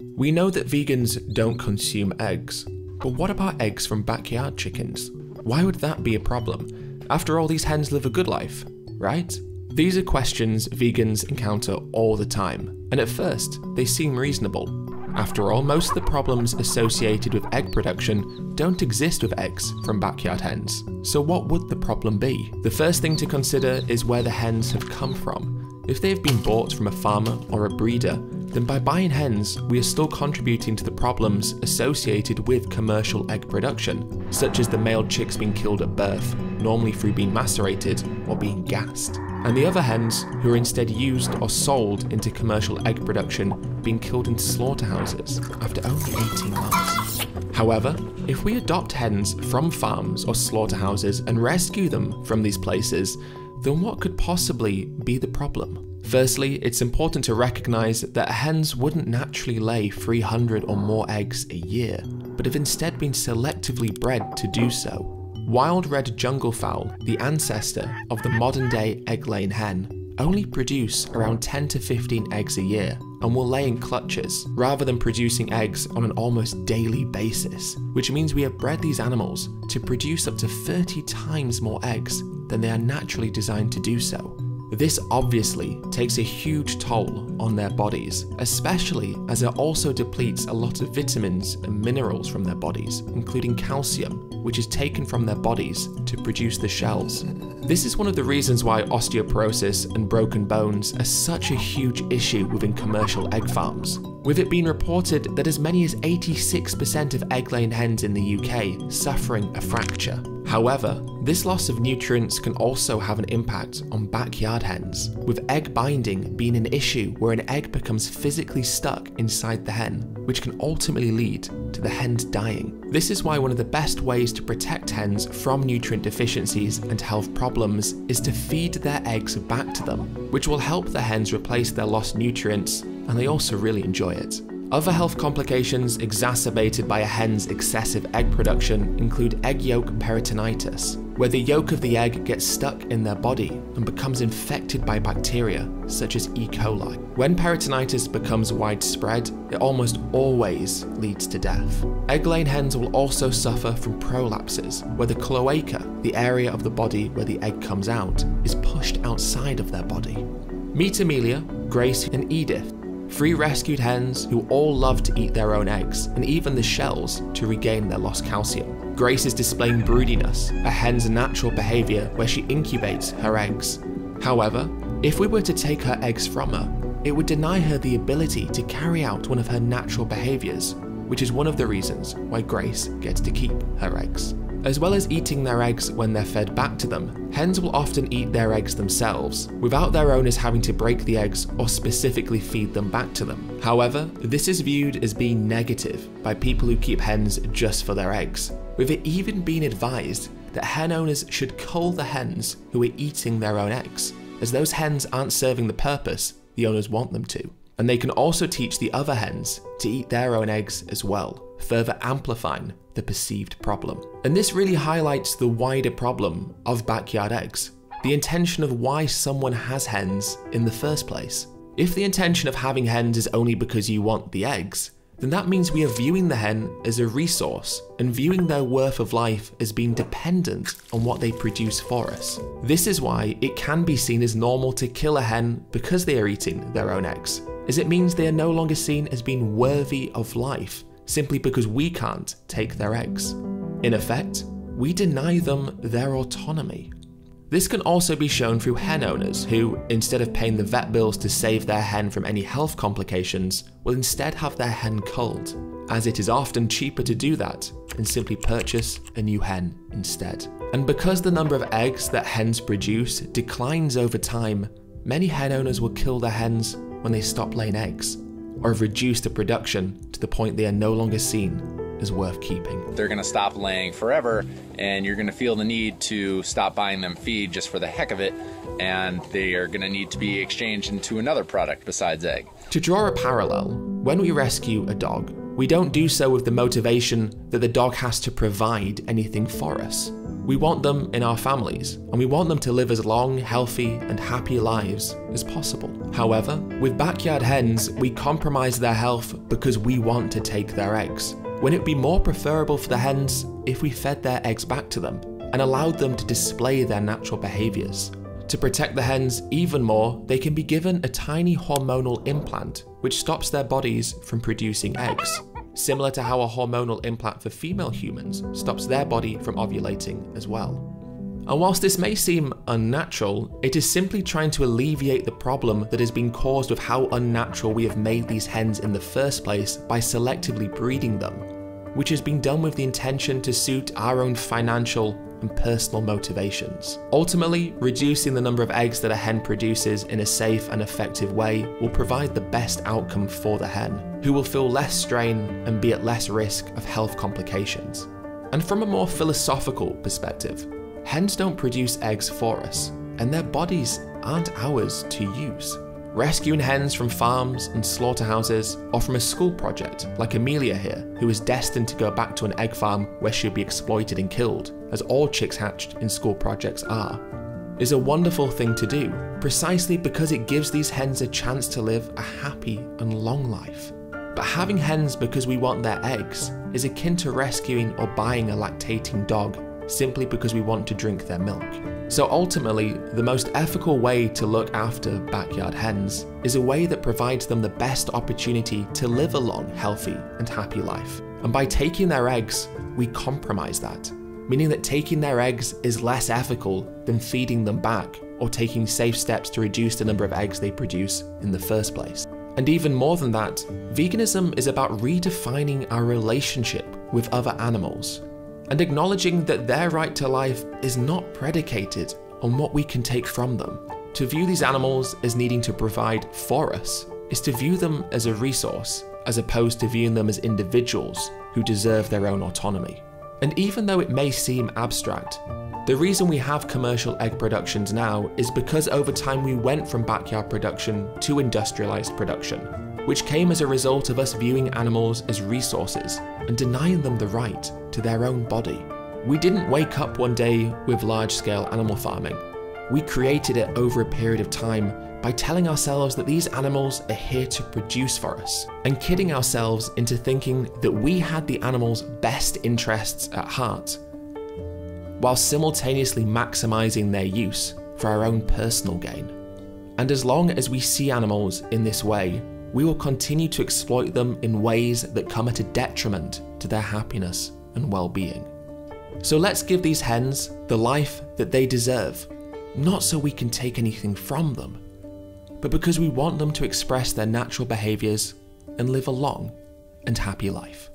We know that vegans don't consume eggs, but what about eggs from backyard chickens? Why would that be a problem? After all, these hens live a good life, right? These are questions vegans encounter all the time, and at first, they seem reasonable. After all, most of the problems associated with egg production don't exist with eggs from backyard hens. So what would the problem be? The first thing to consider is where the hens have come from. If they have been bought from a farmer or a breeder, then by buying hens, we are still contributing to the problems associated with commercial egg production, such as the male chicks being killed at birth, normally through being macerated or being gassed and the other hens, who are instead used or sold into commercial egg production, being killed in slaughterhouses after only 18 months. However, if we adopt hens from farms or slaughterhouses and rescue them from these places, then what could possibly be the problem? Firstly, it's important to recognise that hens wouldn't naturally lay 300 or more eggs a year, but have instead been selectively bred to do so. Wild red junglefowl, the ancestor of the modern day egg-laying hen, only produce around 10 to 15 eggs a year and will lay in clutches rather than producing eggs on an almost daily basis, which means we have bred these animals to produce up to 30 times more eggs than they are naturally designed to do so. This obviously takes a huge toll on their bodies, especially as it also depletes a lot of vitamins and minerals from their bodies, including calcium, which is taken from their bodies to produce the shells. This is one of the reasons why osteoporosis and broken bones are such a huge issue within commercial egg farms, with it being reported that as many as 86% of egg-laying hens in the UK suffering a fracture. However, this loss of nutrients can also have an impact on backyard hens, with egg binding being an issue where an egg becomes physically stuck inside the hen, which can ultimately lead to the hen dying. This is why one of the best ways to protect hens from nutrient deficiencies and health problems is to feed their eggs back to them, which will help the hens replace their lost nutrients, and they also really enjoy it. Other health complications exacerbated by a hen's excessive egg production include egg yolk peritonitis, where the yolk of the egg gets stuck in their body and becomes infected by bacteria such as E. coli. When peritonitis becomes widespread, it almost always leads to death. Egg-laying hens will also suffer from prolapses, where the cloaca, the area of the body where the egg comes out, is pushed outside of their body. Meet Amelia, Grace, and Edith, Three rescued hens who all love to eat their own eggs, and even the shells to regain their lost calcium. Grace is displaying broodiness, a hen's natural behaviour where she incubates her eggs. However, if we were to take her eggs from her, it would deny her the ability to carry out one of her natural behaviours, which is one of the reasons why Grace gets to keep her eggs. As well as eating their eggs when they're fed back to them, hens will often eat their eggs themselves, without their owners having to break the eggs or specifically feed them back to them. However, this is viewed as being negative by people who keep hens just for their eggs, with it even being advised that hen owners should cull the hens who are eating their own eggs, as those hens aren't serving the purpose the owners want them to. And they can also teach the other hens to eat their own eggs as well, further amplifying the perceived problem. And this really highlights the wider problem of backyard eggs, the intention of why someone has hens in the first place. If the intention of having hens is only because you want the eggs, then that means we are viewing the hen as a resource and viewing their worth of life as being dependent on what they produce for us. This is why it can be seen as normal to kill a hen because they are eating their own eggs, as it means they are no longer seen as being worthy of life simply because we can't take their eggs. In effect, we deny them their autonomy. This can also be shown through hen owners who, instead of paying the vet bills to save their hen from any health complications, will instead have their hen culled, as it is often cheaper to do that than simply purchase a new hen instead. And because the number of eggs that hens produce declines over time, many hen owners will kill their hens when they stop laying eggs, or have reduced the production to the point they are no longer seen as worth keeping. They're going to stop laying forever, and you're going to feel the need to stop buying them feed just for the heck of it, and they are going to need to be exchanged into another product besides egg. To draw a parallel, when we rescue a dog, we don't do so with the motivation that the dog has to provide anything for us. We want them in our families, and we want them to live as long, healthy, and happy lives as possible. However, with backyard hens, we compromise their health because we want to take their eggs, when it be more preferable for the hens if we fed their eggs back to them and allowed them to display their natural behaviours. To protect the hens even more, they can be given a tiny hormonal implant which stops their bodies from producing eggs, similar to how a hormonal implant for female humans stops their body from ovulating as well. And whilst this may seem unnatural, it is simply trying to alleviate the problem that has been caused with how unnatural we have made these hens in the first place by selectively breeding them, which has been done with the intention to suit our own financial and personal motivations. Ultimately, reducing the number of eggs that a hen produces in a safe and effective way will provide the best outcome for the hen, who will feel less strain and be at less risk of health complications. And from a more philosophical perspective, hens don't produce eggs for us, and their bodies aren't ours to use rescuing hens from farms and slaughterhouses, or from a school project like Amelia here, who is destined to go back to an egg farm where she'll be exploited and killed, as all chicks hatched in school projects are, is a wonderful thing to do, precisely because it gives these hens a chance to live a happy and long life. But having hens because we want their eggs is akin to rescuing or buying a lactating dog simply because we want to drink their milk. So ultimately, the most ethical way to look after backyard hens is a way that provides them the best opportunity to live a long, healthy, and happy life. And by taking their eggs, we compromise that, meaning that taking their eggs is less ethical than feeding them back or taking safe steps to reduce the number of eggs they produce in the first place. And even more than that, veganism is about redefining our relationship with other animals and acknowledging that their right to life is not predicated on what we can take from them. To view these animals as needing to provide for us is to view them as a resource, as opposed to viewing them as individuals who deserve their own autonomy. And even though it may seem abstract, the reason we have commercial egg productions now is because over time we went from backyard production to industrialized production, which came as a result of us viewing animals as resources and denying them the right to their own body. We didn't wake up one day with large scale animal farming. We created it over a period of time by telling ourselves that these animals are here to produce for us, and kidding ourselves into thinking that we had the animals' best interests at heart, while simultaneously maximizing their use for our own personal gain. And as long as we see animals in this way, we will continue to exploit them in ways that come at a detriment to their happiness and well being. So let's give these hens the life that they deserve, not so we can take anything from them, but because we want them to express their natural behaviours and live a long and happy life.